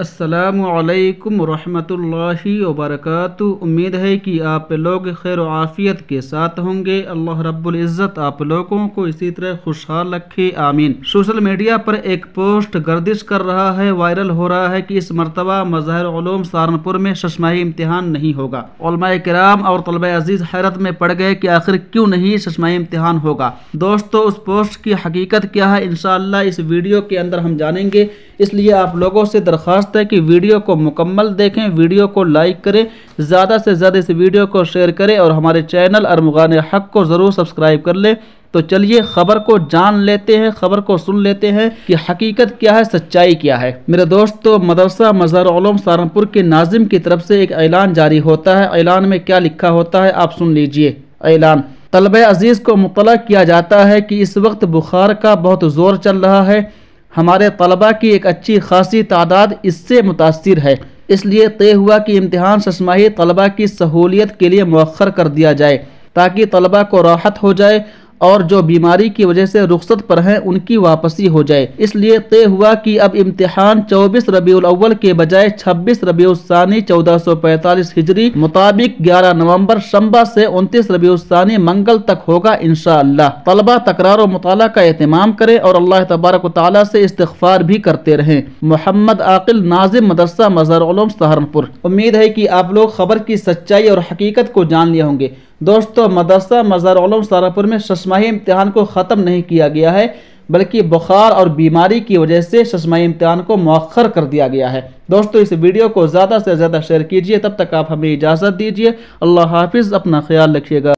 असलकम वरहमतुल्लाहि वबरकatuh उम्मीद है कि आप लोग खैर आफ़ियत के साथ होंगे। अल्लाह रब्बुल आप लोगों को इसी तरह खुशहाल रखे। आमीन। सोशल मीडिया पर एक पोस्ट गर्दिश कर रहा है। वायरल हो रहा है कि इस मरतबा मज़हर सहारनपुर में शशमाही इम्तहान नहीं होगा। कराम और तलब अज़ीज़ हैरत में पड़ गए कि आखिर क्यों नहीं शशमाही इम्तहान होगा। दोस्तों, उस पोस्ट की हकीकत क्या है? इन इस वीडियो के अंदर हम जानेंगे। इसलिए आप लोगों से दरख्वास्त है कि वीडियो को मुकम्मल देखें, वीडियो को लाइक करें, ज़्यादा से ज़्यादा इस वीडियो को शेयर करें और हमारे चैनल अरमगान हक को ज़रूर सब्सक्राइब कर लें। तो चलिए खबर को जान लेते हैं, खबर को सुन लेते हैं कि हकीकत क्या है, सच्चाई क्या है। मेरे दोस्तों, मदरसा मजहर सहारनपुर के नाजिम की तरफ़ से एक ऐलान जारी होता है। ऐलान में क्या लिखा होता है, आप सुन लीजिए। ऐलान, तलब अज़ीज़ को मुतला किया जाता है कि इस वक्त बुखार का बहुत ज़ोर चल रहा है। हमारे तलबा की एक अच्छी खासी तादाद इससे मुतासर है। इसलिए तय हुआ कि इम्तहान ससमाही तलबा की सहूलियत के लिए मौखर कर दिया जाए, ताकि तलबा को राहत हो जाए और जो बीमारी की वजह से रुख्सत पर हैं, उनकी वापसी हो जाए। इसलिए तय हुआ कि अब इम्तिहान 24 रबी अव्वल के बजाय 26 रबीसानी चौदह सौ पैंतालीस हिजरी मुताबिक 11 नवंबर शंबा से 29 रबीसानी मंगल तक होगा इनशा तलबा तकरार मुताला का अहतमाम करें और अल्लाह तबारक ताली से इस्तफार भी करते रहें। मोहम्मद आकिल नाजिम मदरसा मजहर सहारनपुर। उम्मीद है कि आप लोग खबर की सच्चाई और हकीकत को जान लिए होंगे। दोस्तों, मदरसा, मज़ार सारापुर में शशमाही इम्तहान को ख़त्म नहीं किया गया है, बल्कि बुखार और बीमारी की वजह से शशमाही इम्तहान को मौखर कर दिया गया है। दोस्तों, इस वीडियो को ज़्यादा से ज़्यादा शेयर कीजिए, तब तक आप हमें इजाज़त दीजिए। अल्लाह हाफिज़, अपना ख्याल रखिएगा।